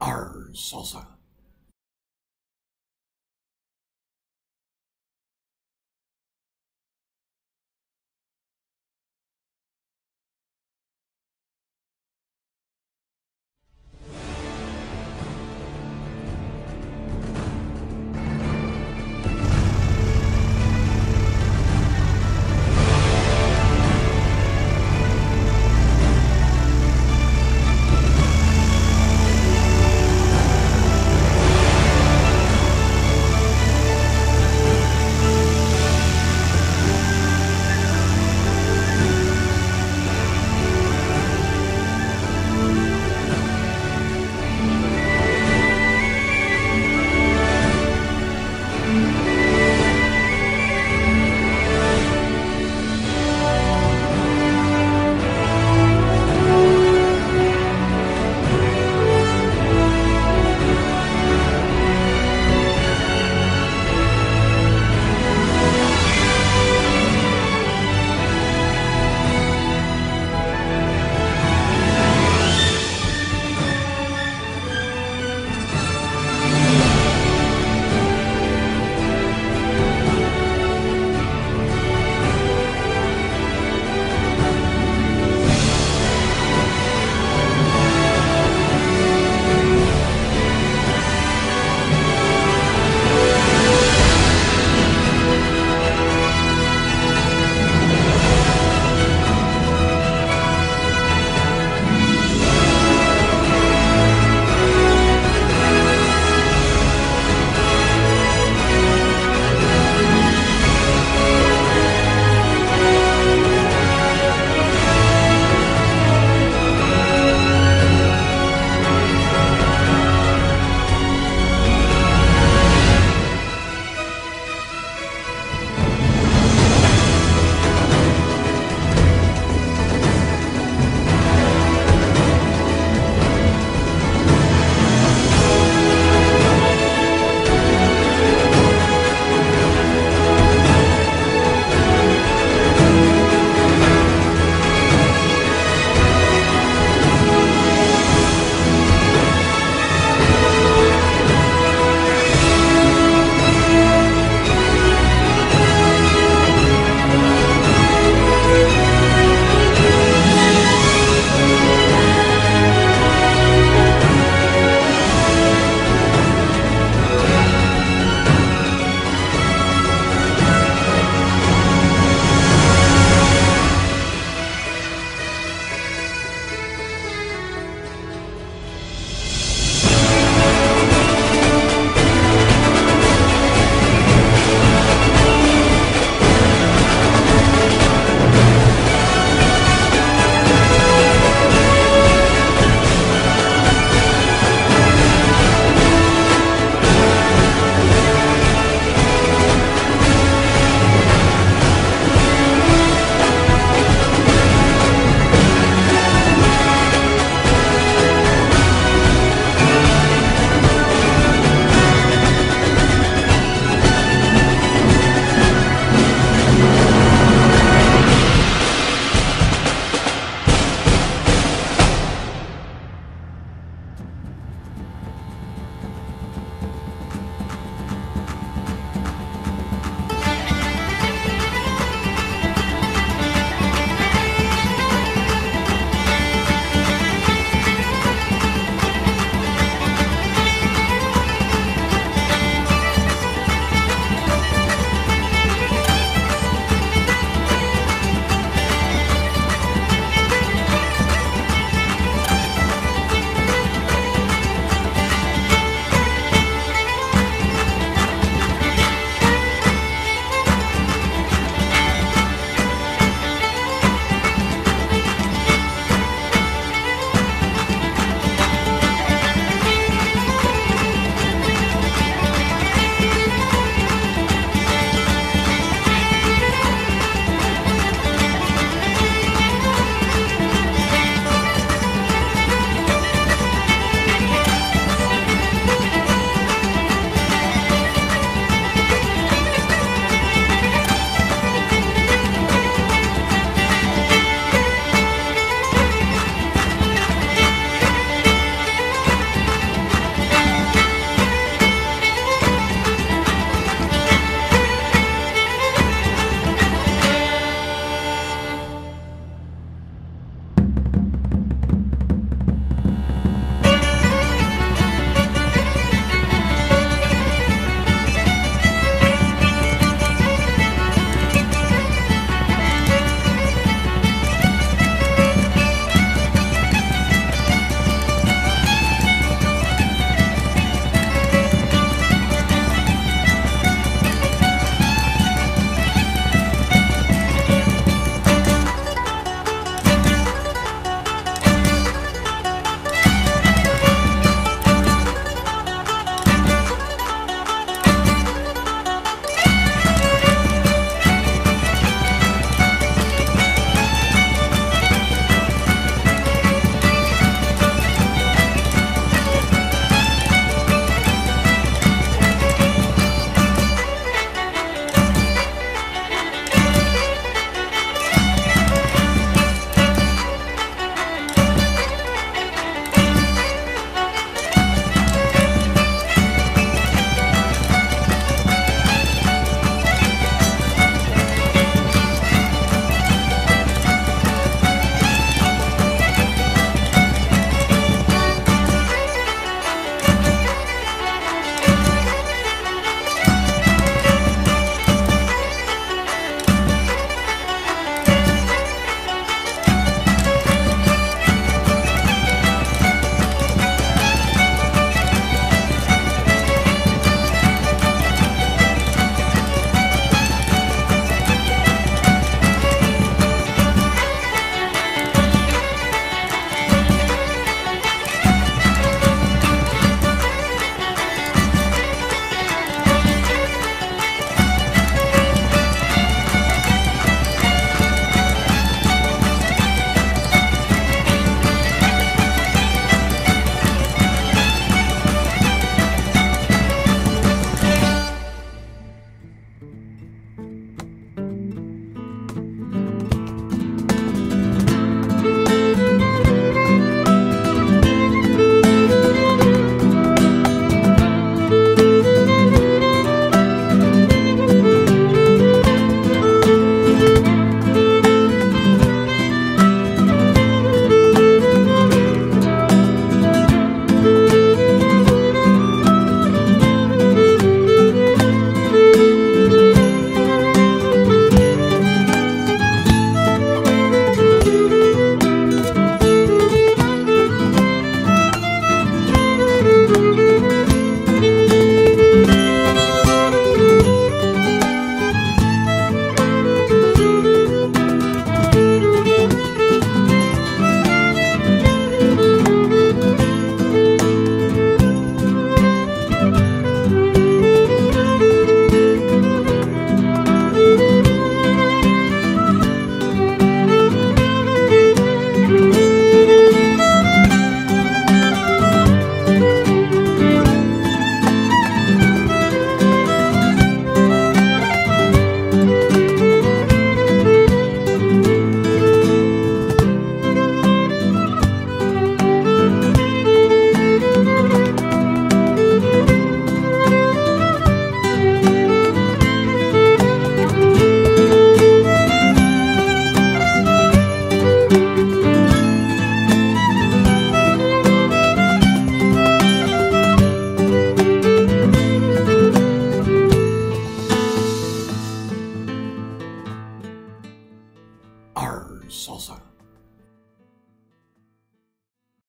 二嫂嫂